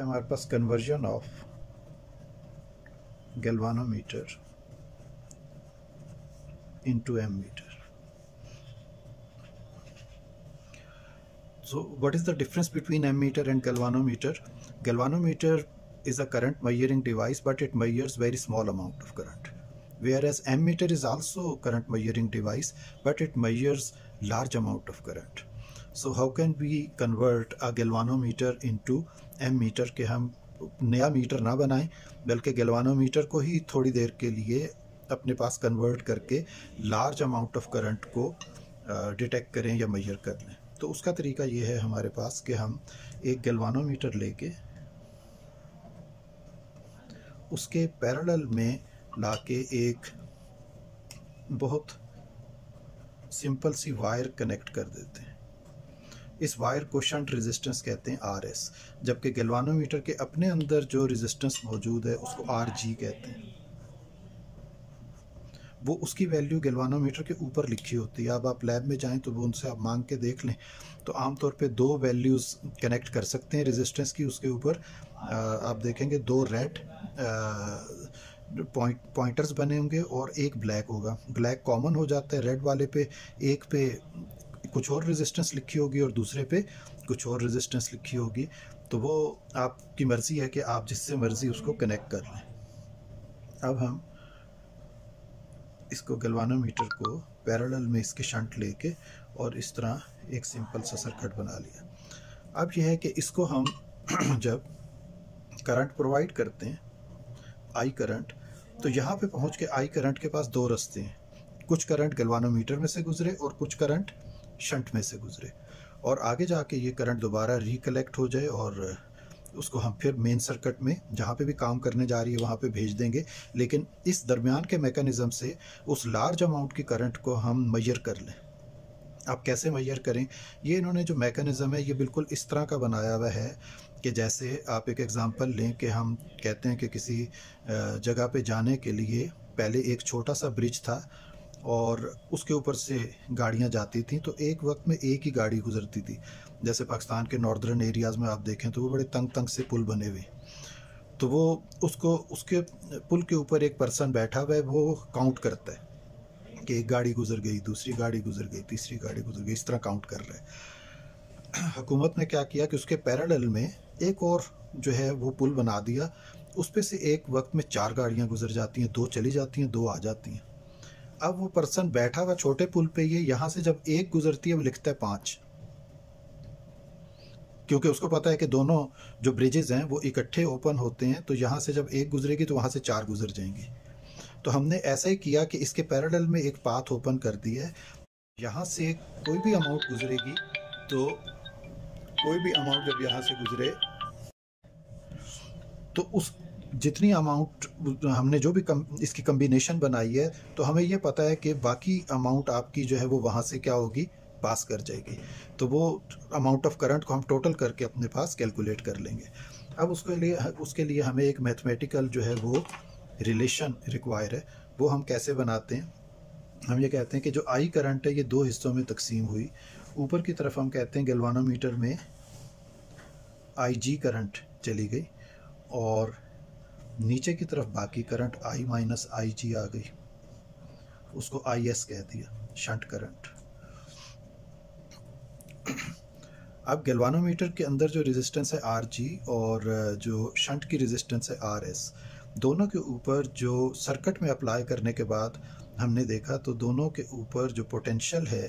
है हमारे पास conversion of galvanometer into ammeter. So what is the difference between ammeter and galvanometer? Galvanometer is a current measuring device but it measures very small amount of current. Whereas ammeter is also current measuring device but it measures large amount of current. So how can we convert a galvanometer ammeter के हम नया metre ना बनाएँ, बल्कि galvanometer को ही थोड़ी देर के लिए अपने पास कन्वर्ट करके लार्ज अमाउंट ऑफ़ करंट को डिटेक्ट करें या मैयर कर लें। तो उसका तरीका ये है हमारे पास कि हम एक गलवानोमीटर लेके उसके पैरेलल में लाके एक बहुत सिंपल सी वायर कनेक्ट कर देते हैं। इस वायर को शंट रेजिस्टेंस कहते हैं आर एस जबकि गलवानोमीटर के अपने अंदर जो रेजिस्टेंस मौजूद है, उसको आर जी कहते हैं। वो उसकी वैल्यू गलवानोमीटर के ऊपर लिखी होती है। अब आप लैब में जाएँ तो वो उनसे आप मांग के देख लें। तो आमतौर पे दो वैल्यूज़ कनेक्ट कर सकते हैं रेजिस्टेंस की, उसके ऊपर। आप देखेंगे दो रेड पॉइंट पॉइंटर्स बने होंगे और एक ब्लैक होगा। ब्लैक कॉमन हो जाता है। रेड वाले पे एक पे कुछ और रेजिस्टेंस लिखी होगी और दूसरे पे कुछ और रेजिस्टेंस लिखी होगी तो वो आपकी मर्ज़ी है कि आप जिससे मर्ज़ी उसको कनेक्ट कर लें। अब हम इसको गलवानोमीटर को पैरेलल में इसके शंट लेके और इस तरह एक सिंपल सा सर्किट बना लिया। अब यह है कि इसको हम जब करंट प्रोवाइड करते हैं आई करंट तो यहाँ पे पहुँच के आई करंट के पास दो रास्ते हैं। कुछ करंट गलवानोमीटर में से गुजरे और कुछ करंट शंट में से गुजरे। और आगे जाके ये करंट दोबारा रिकलेक्ट हो जाए और उसको हम फिर मेन सर्किट में, जहाँ पे भी काम करने जा रही है, वहाँ पे भेज देंगे। लेकिन इस दरमियान के मेकनिज़म से उस लार्ज अमाउंट की करंट को हम मैयर कर लें। आप कैसे मैयर करें? ये इन्होंने जो मेकनिज़म है, ये बिल्कुल इस तरह का बनाया हुआ है कि जैसे आप एक एग्ज़ाम्पल लें कि हम कहते हैं कि किसी जगह पे जाने के लिए पहले एक छोटा सा ब्रिज था और उसके ऊपर से गाड़ियाँ जाती थी तो एक वक्त में एक ही गाड़ी गुजरती थी। जैसे पाकिस्तान के नॉर्दर्न एरियाज़ में आप देखें तो वो बड़े तंग तंग से पुल बने हुए। तो वो उसको, उसके पुल के ऊपर एक पर्सन बैठा हुआ है, वो काउंट करता है कि एक गाड़ी गुजर गई, दूसरी गाड़ी गुजर गई, तीसरी गाड़ी गुजर गई, इस तरह काउंट कर रहा है। हुकूमत ने क्या किया कि उसके पैरेलल में एक और जो है, वो पुल बना दिया। उस पर से एक वक्त में चार गाड़ियाँ गुजर जाती हैं, दो चली जाती हैं, दो आ जाती हैं। अब वो पर्सन बैठा हुआ छोटे पुल पे ये यहाँ से जब एक गुजरती है, वो लिखता है पाँच। क्योंकि उसको पता है कि दोनों जो ब्रिजेज हैं, वो इकट्ठे ओपन होते हैं तो यहाँ से जब एक गुजरेगी तो वहाँ से चार गुजर जाएँगी। तो हमने ऐसा ही किया कि इसके पैरेलल में एक पाथ ओपन कर दी है। यहाँ से कोई भी अमाउंट गुजरेगी तो कोई भी अमाउंट जब यहाँ से गुजरे तो उस जितनी अमाउंट हमने जो भी कम, इसकी कम्बिनेशन बनाई है तो हमें ये पता है कि बाकी अमाउंट आपकी जो है वो वहाँ से क्या होगी? पास कर जाएगी। तो वो अमाउंट ऑफ़ करंट को हम टोटल करके अपने पास कैलकुलेट कर लेंगे। अब उसके लिए उसके लिए हमें एक मैथमेटिकल जो है वो रिलेशन रिक्वायर है। वो हम कैसे बनाते हैं? हम ये कहते हैं कि जो आई करंट है, ये दो हिस्सों में तकसीम हुई। ऊपर की तरफ़ हम कहते हैं गलवानोमीटर में आई जी करंट चली गई और नीचे की तरफ़ बाकी करंट आई माइनस आई जी आ गई। उसको आई एस कह दिया, शंट करंट। अब गैल्वानोमीटर के अंदर जो रेजिस्टेंस है आर जी और जो शंट की रेजिस्टेंस है आर एस दोनों के ऊपर जो सर्किट में अप्लाई करने के बाद हमने देखा तो दोनों के ऊपर जो पोटेंशियल है,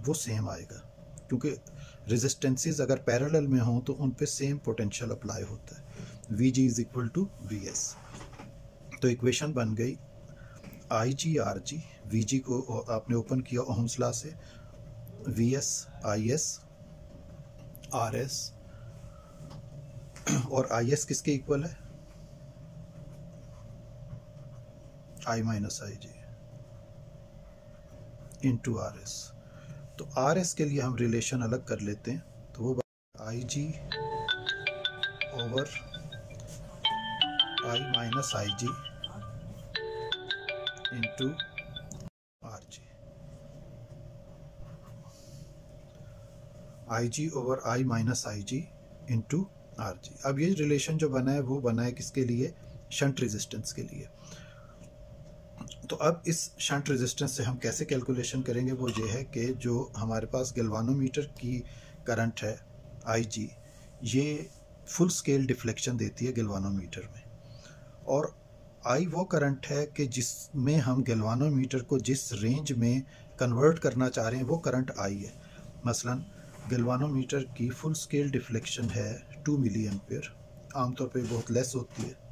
वो सेम आएगा। क्योंकि रेजिस्टेंसेस अगर पैरेलल में हों तो उन पे सेम पोटेंशियल अप्लाई होता है। V G is equal to V S तो इक्वेशन बन गई आई जी आर जी वी जी को आपने ओपन किया ओहम्स से। V S I S R S और आई एस किसके इक्वल है? I minus I G into R S तो आर एस के लिए हम रिलेशन अलग कर लेते हैं। तो वो I G over I minus I G into R G I G over I minus I G into R G अब ये रिलेशन जो बना है, वो बना है किसके लिए? शंट रेजिस्टेंस के लिए। तो अब इस शंट रेजिस्टेंस से हम कैसे कैलकुलेशन करेंगे? वो ये है कि जो हमारे पास गलवानोमीटर की करंट है आई जी ये फुल स्केल डिफ्लेक्शन देती है गलवानोमीटर में। और आई वो करंट है कि जिसमें हम गलवानोमीटर को जिस रेंज में कन्वर्ट करना चाह रहे हैं, वो करंट आई है। मसलन, गलवानोमीटर की फुल स्केल डिफ्लेक्शन है टू मिली एम्पेयर आमतौर पे बहुत लेस होती है।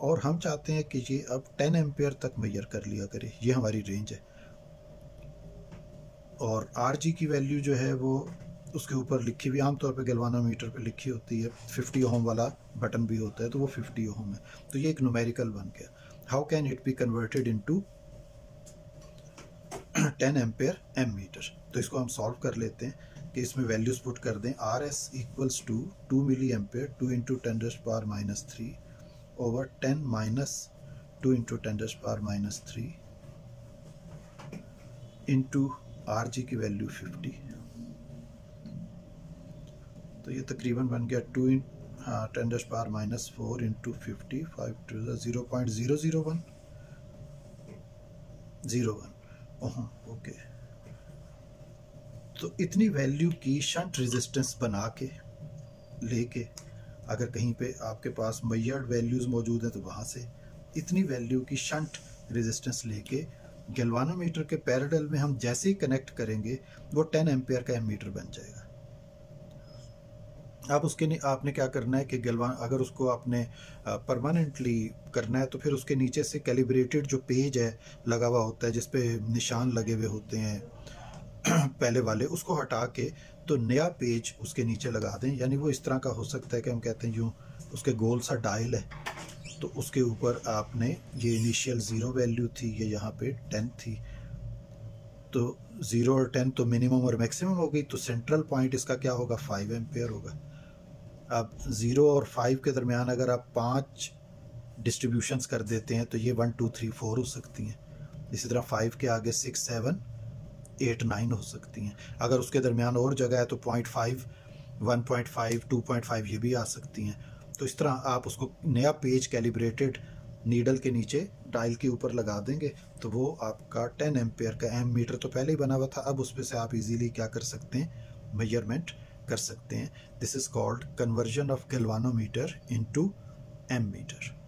और हम चाहते हैं कि ये अब 10 एम्पेयर तक मैयर कर लिया करे। ये हमारी रेंज है। और आर जी की वैल्यू जो है वो उसके ऊपर लिखी हुई, आमतौर पे गलवानोमीटर पे लिखी होती है 50 ओम वाला बटन भी होता है तो वो 50 ओम है। तो ये एक नुमेरिकल बन गया। How can it be converted into 10 ampere ammeter तो इसको हम सॉल्व कर लेते हैं कि इसमें वैल्यूज़ पुट कर दें। R S equals to two milli ampere two into ten dust power minus three over 10 minus 2 into 10 to the power minus 3 into RG की वैल्यू 50 तो ये तकरीबन बन गया टू इन हाँ ten dust power minus four into fifty five two zero point zero zero one. Zero one. Oh, okay. तो इतनी value की शंट रेजिस्टेंस बना के, लेके अगर कहीं पे आपके पास मैयर्ड वैल्यूज़ मौजूद हैं तो वहाँ से इतनी वैल्यू की शंट रेजिस्टेंस लेके गलवानोमीटर के पैरेलल में हम जैसे ही कनेक्ट करेंगे, वो 10 एम्पेयर का एमीटर बन जाएगा। आप उसके आपने क्या करना है कि गलवान अगर उसको आपने परमानेंटली करना है तो फिर उसके नीचे से कैलिब्रेटेड जो पेज है, लगा हुआ होता है, जिस पे निशान लगे हुए होते हैं, पहले वाले, उसको हटा के तो नया पेज उसके नीचे लगा दें। यानी वो इस तरह का हो सकता है कि हम कहते हैं, यूँ, उसके गोल सा डायल है तो उसके ऊपर आपने ये इनिशियल ज़ीरो वैल्यू थी, ये यहाँ पे टेन थी। तो ज़ीरो और टेन तो मिनिमम और मैक्सिमम हो गई तो सेंट्रल पॉइंट इसका क्या होगा? फाइव एम्पेयर होगा। अब ज़ीरो और फाइव के दरमियान अगर आप पाँच डिस्ट्रीब्यूशंस कर देते हैं तो ये वन टू थ्री फोर हो सकती हैं। इसी तरह फाइव के आगे सिक्स सेवन एट नाइन हो सकती हैं। अगर उसके दरमियान और जगह है तो point five one point five two point five ये भी आ सकती हैं। तो इस तरह आप उसको नया पेज कैलिब्रेटेड नीडल के नीचे डायल के ऊपर लगा देंगे तो वो आपका टेन एम्पेयर का एम मीटर तो पहले ही बना हुआ था, अब उस पर से आप इजीली क्या कर सकते हैं मेज़रमेंट कर सकते हैं। This is called conversion of galvanometer into ammeter